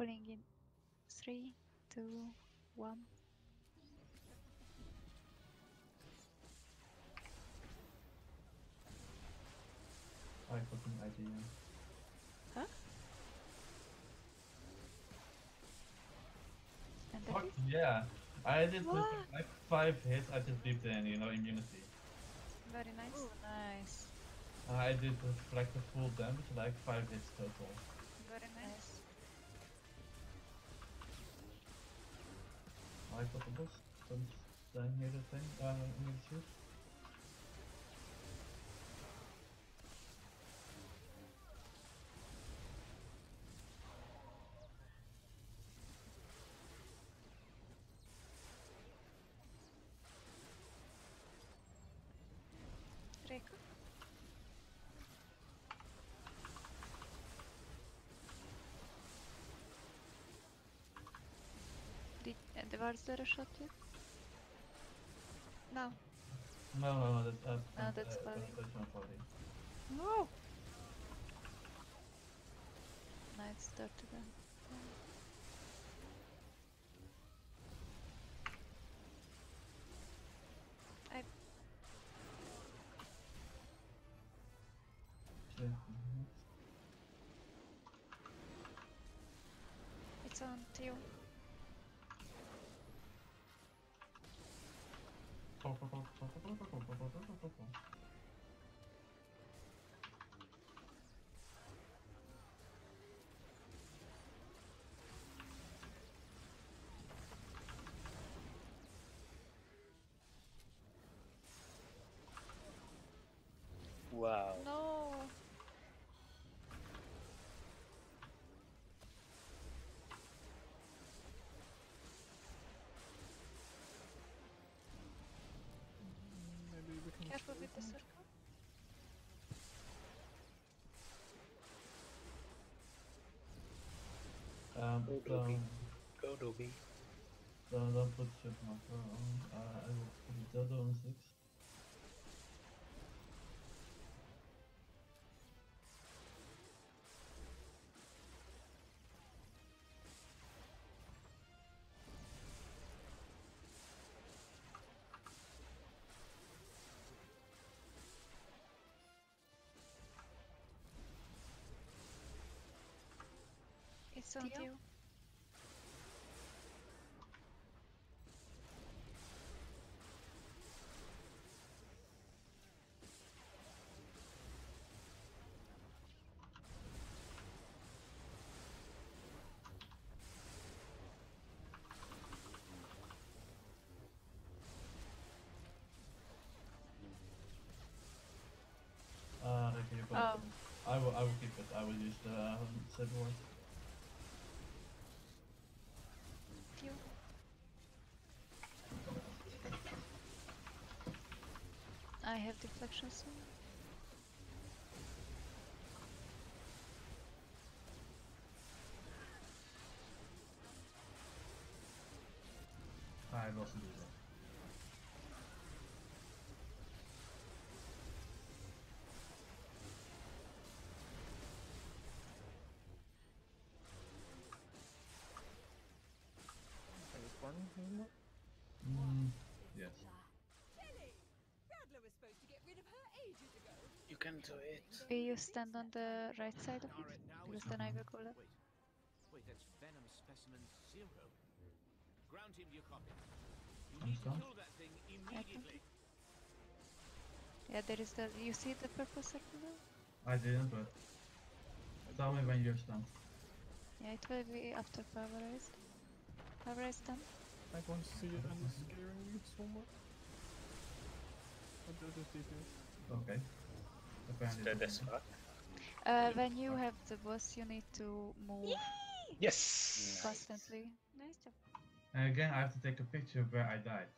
pulling in three, two, one. I fucking idea. Huh? And Fuck yeah! I did like five hits, I just beat the you know immunity. very nice. nice. I did with like the full damage, like five hits total. I got the boss. Don't stand near the thing. Uh, Did there a shot yet? No. No, no, no, that's Ah, that's uh, That's. No. Nice start to them. I it's on Theo. Wow. No. Go, don't, Dobby. Go, Dobby. don't, don't put shit marker on. Uh, I will put Zelda on 6. It's on Theo? Theo. Uh, okay, you put Oh, it. I will, I will keep it. I will use the um, set word. Theo. I have deflection soon. I lost loser. Her ages ago. You can do it. You stand on the right side of it, because then I will go left. Wait, wait, that's Venom specimen zero. Grant him your copy. You need to stunned. kill that thing immediately. Yeah, there is the. You see the purple circle now? I didn't, but tell me when you're stunned. Yeah, it will be after powerized. Powerized done. I want to see it and it's scaring you so much. What does it do? Okay. Apparently Dead it's as okay. Uh, when you have the boss, you need to move Yes! constantly. Nice job. And again, I have to take a picture of where I died.